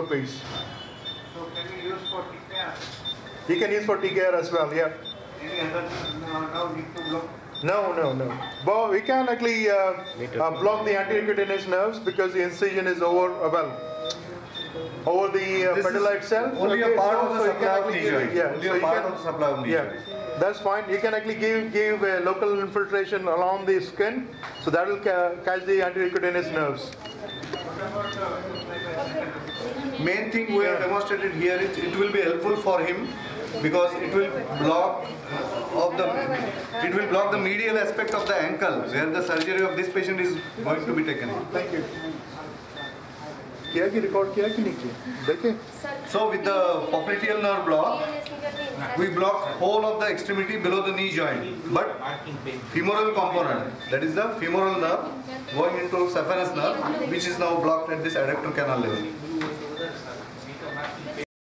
copies. So can we use for TKR? He can use for TKR as well, yeah. Any other, no, no need to block? No, no, no. But we can actually uh, uh, block the anterocutaneous nerves because the incision is over, uh, well, over the uh, This is itself. only a part so- of the so you supply of actually knee give it- joint. Yeah, Only so a part can- of the supply of knee Yeah, that's fine. You can actually give give a local infiltration along the skin, so that will ca- catch the anterocutaneous nerves Main thing we have demonstrated here is it will be helpful for him because it will block of the it will block the medial aspect of the ankle where the surgery of this patient is going to be taken. Thank you. किया कि record किया कि नहीं किया देखे So with the popliteal nerve block, we block whole of the extremity below the knee joint, but femoral component, that is the femoral nerve going into saphenous nerve, which is now blocked at this adductor canal level.